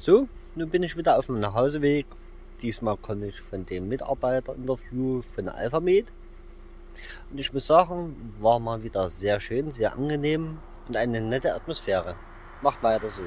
So, nun bin ich wieder auf dem Nachhauseweg. Diesmal komme ich von dem Mitarbeiterinterview von Alphamed. Und ich muss sagen, war mal wieder sehr schön, sehr angenehm und eine nette Atmosphäre. Macht weiter so.